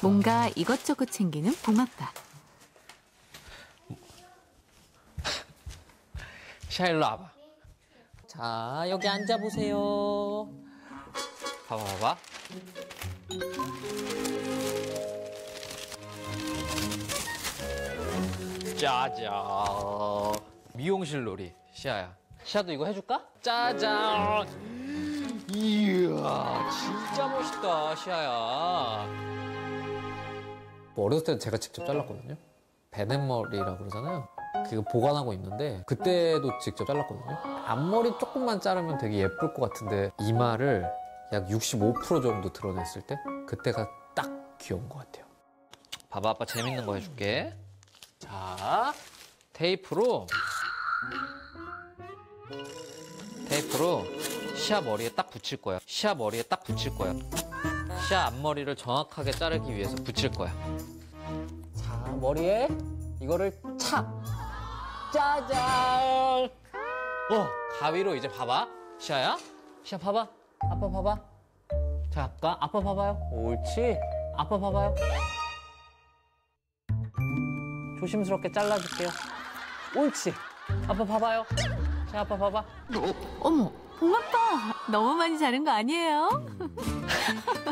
뭔가 이것저것 챙기는 봉아빠. 시아 일로 와봐. 자 여기 앉아 보세요. 봐봐 봐봐. 짜잔. 미용실 놀이 시아야. 시아도 이거 해줄까? 짜잔. 이야 진짜 멋있다 시아야. 뭐 어렸을 때는 제가 직접 잘랐거든요. 베넷머리라고 그러잖아요. 그거 보관하고 있는데 그때도 직접 잘랐거든요. 앞머리 조금만 자르면 되게 예쁠 것 같은데 이마를 약 65% 정도 드러냈을 때 그때가 딱 귀여운 것 같아요. 봐봐 아빠 재밌는 거 해줄게. 자 테이프로 테이프로 시아 머리에 딱 붙일 거야. 시아 머리에 딱 붙일 거야. 시아 앞머리를 정확하게 자르기 위해서 붙일 거야. 자, 머리에 이거를 착! 짜잔! 어, 가위로 이제 봐봐. 시아야? 시아 봐봐. 아빠 봐봐. 자, 아빠, 아빠 봐봐요. 옳지. 아빠 봐봐요. 조심스럽게 잘라줄게요. 옳지. 아빠 봐봐요. 자, 아빠 봐봐. 어머, 봉아빠 너무 많이 자른 거 아니에요?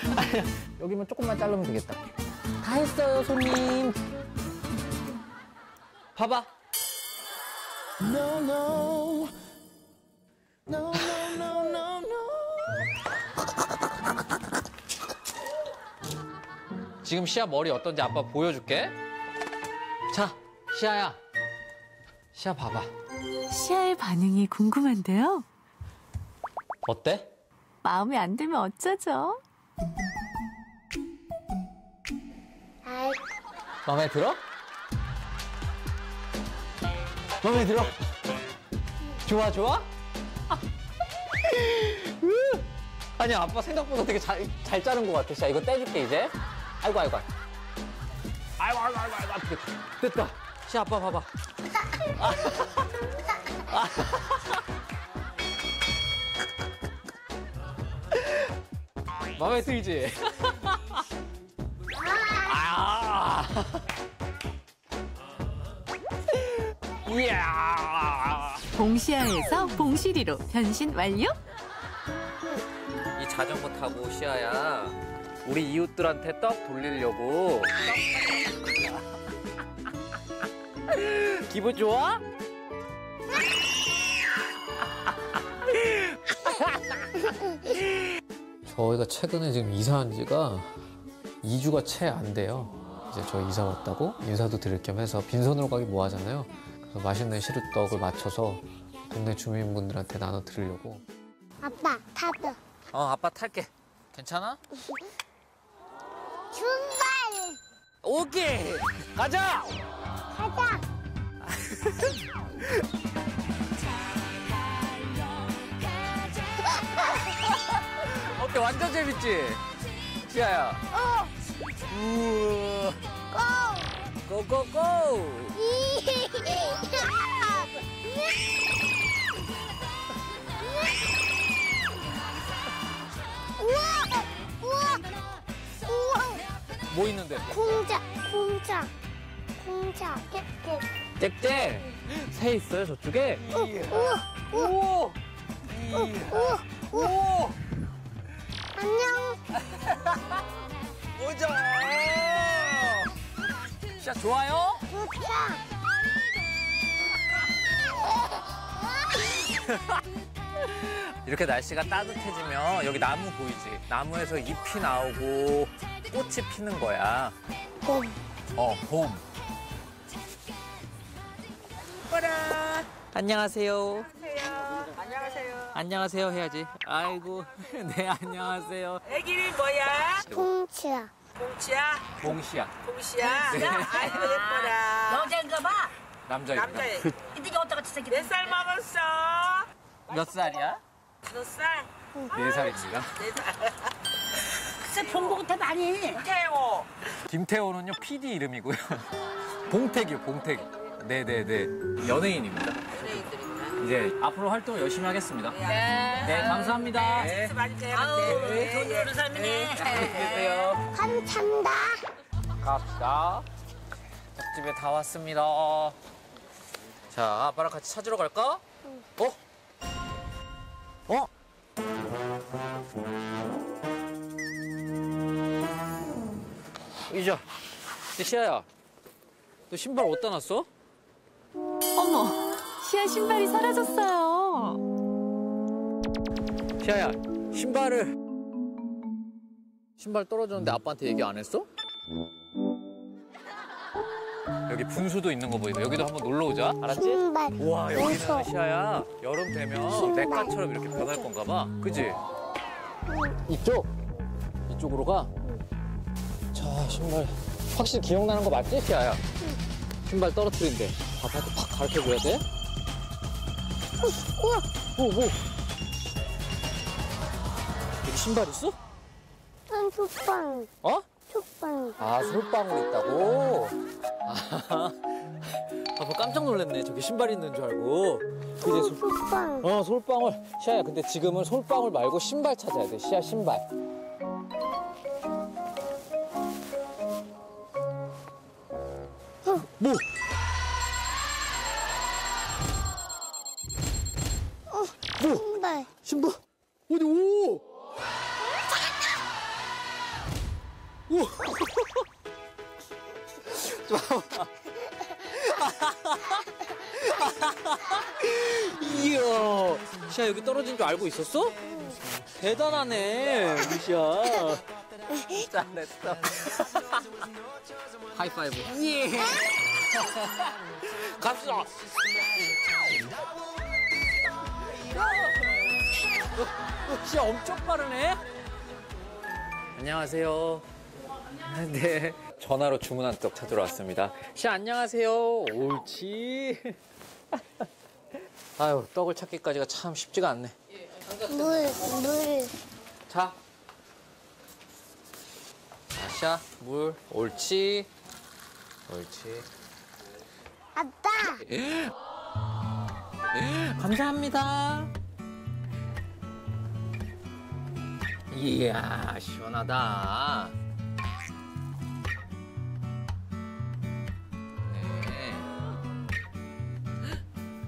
여기만 조금만 자르면 되겠다. 다 했어요, 손님. 봐봐. No, no. No, no, no, no, no. 지금 시아 머리 어떤지 아빠 보여줄게. 자, 시아야. 시아 봐봐. 시아의 반응이 궁금한데요. 어때? 마음에 안 들면 어쩌죠? 마음에 들어? 마음에 들어? 좋아, 좋아? 아니, 아빠 생각보다 되게 잘, 잘 자른 것 같아. 시아, 이거 떼줄게, 이제. 아이고, 아이고. 아이고, 아이고, 아이고, 아이고. 아이고. 됐다. 시아, 아빠 봐봐. 마음에 들지? 아! 이야! 봉시아에서 봉시리로 변신 완료? 이 자전거 타고 시아야 우리 이웃들한테 떡 돌리려고 기분 좋아? 저희가 최근에 지금 이사한 지가 2주가 채 안 돼요. 이제 저희 이사 왔다고 인사도 드릴 겸 해서 빈손으로 가기 뭐 하잖아요. 그래서 맛있는 시루떡을 맞춰서 동네 주민분들한테 나눠 드리려고. 아빠, 타도. 어, 아빠 탈게. 괜찮아? 출발! 오케이! 가자! 가자! 어때? 완전 재밌지? 시아야. 어! 우와. 고! 고 고 고! 우와! 우와! 우와! 뭐 있는데? 공작! 공작! 공작! 깨깨! 짹짹! 새 있어요, 저쪽에? 우와! 우와! 우와! 우와! 우와! 안녕! 보자! 시아 좋아요? 도착! 이렇게 날씨가 따뜻해지면 여기 나무 보이지? 나무에서 잎이 나오고 꽃이 피는 거야. 봄! 어, 봄. 빠라. 안녕하세요. 안녕하세요. 해야지. 아이고, 네 안녕하세요. 애기는 뭐야? 봉치야! 봉치야? 봉시야, 봉시야? 아이고 예뻐라. 여자인가 봐. 남자입니다. 남자애. 이때가 어떡같이 생겼 몇살 먹었어? 몇 살이야? 몇 살? 네 살입니다. 네 살. 글쎄 본거 같아 많이. 태호. 김태호는요 PD 이름이고요. 봉택이요, 봉택. 네네네. 연예인입니다. 이제 앞으로 활동 열심히 하겠습니다. 네, 감사합니다. 네. 많이 돼. 아우 돈 사람이네. 안녕하세요. 감사합니다. 갑시다. 닭집에 다 왔습니다. 자, 아빠랑 같이 찾으러 갈까? 어? 어? 이자, 시아야, 너 신발 어디다 놨어? 어머, 시아 신발이 사라졌어요. 시아야, 신발을 신발 떨어졌는데 아빠한테 얘기 안 했어? 여기 분수도 있는 거 보이네. 여기도 한번 놀러 오자. 알았지? 신발. 우와 여기는 무서워. 시아야 여름 되면 신발. 메카처럼 이렇게 변할 건가 봐 그지? 이쪽 이쪽으로 가. 자 신발 확실히 기억나는 거 맞지 시아야? 신발 떨어뜨린대. 아빠한테 팍 가르쳐 줘야 돼. 우와. 뭐 뭐? 여기 신발 있어? 난 족방. 어? 족방. 아 솔방울 있다고? 아, 아빠 깜짝 놀랐네. 저기 신발 있는 줄 알고. 그지? 솔- 족방. 어 솔방울 시아야 근데 지금은 솔방울 말고 신발 찾아야 돼 시아 신발 뭐? 신발. 신발 어디 오 오. 이야, 시아 여기 떨어진 줄 알고 있었어? 대단하네, 미시야. 잘했어. 하이파이브. 예. 갑시다. 시아 엄청 빠르네. 안녕하세요. 네. 전화로 주문한 떡 찾으러 왔습니다. 시아 안녕하세요. 옳지. 아유, 떡을 찾기까지가 참 쉽지가 않네. 물. 물. 자. 아샤, 물, 옳지. 옳지. 아빠. 감사합니다. 이야, 시원하다. 네.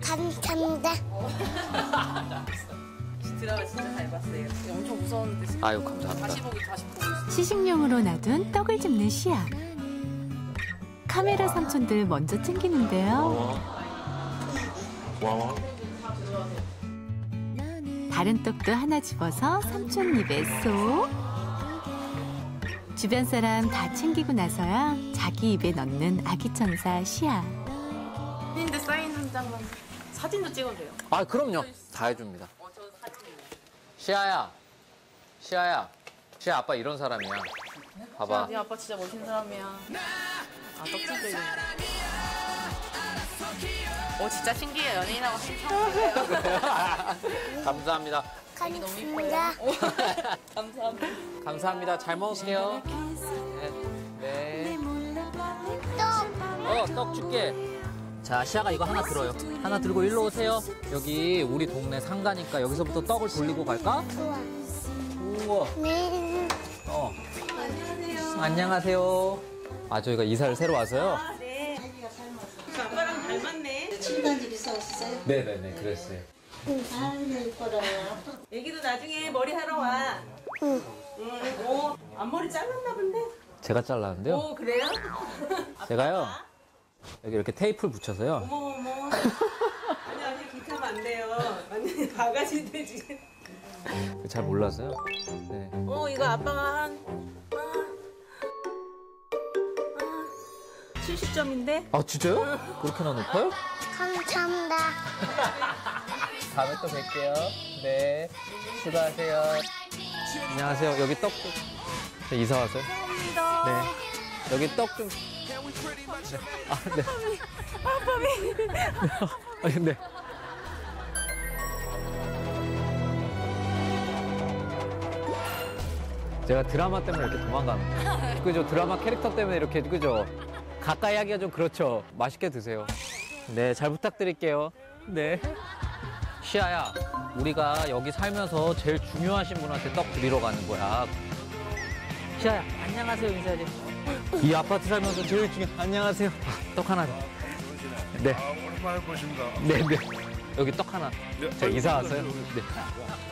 감사합니다. 드라마 진짜 잘 봤어요. 엄청 무서웠는데 아유, 감사합니다. 다시 보기 다시 보고 있어. 시식용으로 놔둔 떡을 집는 시아. 카메라 삼촌들 먼저 챙기는데요. 다른 떡도 하나 집어서 삼촌 입에 쏙. 주변 사람 다 챙기고 나서야 자기 입에 넣는 아기 천사 시아. 근데 사인 한 장만 사진도 찍어도 돼요. 아, 그럼요. 다 해줍니다. 시아야. 시아야. 시아 아빠 이런 사람이야. 봐봐. 네 아빠 진짜 멋있는 사람이야. 아 떡집들. 어 진짜 신기해 연예인하고 처음 보세요. 감사합니다. 감사합니다. 감사합니다. 감사합니다. 잘 먹을게요. 네. 네. 떡. 어, 떡 줄게. 자, 시아가 이거 하나 들어요. 하나 들고 일로 오세요. 여기 우리 동네 상가니까 여기서부터 떡을 돌리고 갈까? 좋아. 우와. 네. 어. 안녕하세요. 아, 저희가 이사를 새로 와서요. 아빠랑 닮았네. 왔어요. 네네네, 그랬어요. 아유 이뻐라. 애기도 나중에 머리 하러 와. 응. 응. 어 앞머리 잘랐나 본데. 제가 잘랐는데요. 오 그래요? 제가요, 여기 이렇게 테이프를 붙여서요. 어머 어머. 아니 아니 그렇게 하면 안 돼요. 완전히 바가지 되지. 잘 몰라서요. 네. 어 이거 아빠가 한 아, 아, 70점인데? 아, 진짜요? 그렇게나 높아요? 감사합니다. 다음에 또 뵐게요. 네. 수고하세요. 안녕하세요. 여기 떡 좀. 네, 이사 왔어요? 네. 여기 떡 좀. 네. 아, 네. 아, 네. 제가 드라마 때문에 이렇게 도망가는 거예요. 그죠? 드라마 캐릭터 때문에 이렇게, 그죠? 가까이 하기가 좀 그렇죠. 맛있게 드세요. 네, 잘 부탁드릴게요. 네. 시아야, 우리가 여기 살면서 제일 중요하신 분한테 떡 드리러 가는 거야. 시아야, 안녕하세요 인사해야지. 이 아파트 살면서 제일 중요. 안녕하세요. 아, 떡 하나. 네. 오랜만에 보신다. 네, 네. 여기 떡 하나. 제가 이사 왔어요. 네.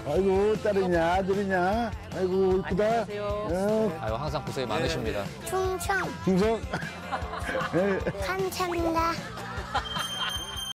아이고 딸이냐 아들이냐 아이고 이쁘다 안녕하세요. 어, 아유, 항상 고생이 많으십니다. 충청 중성 예. 감사합니다.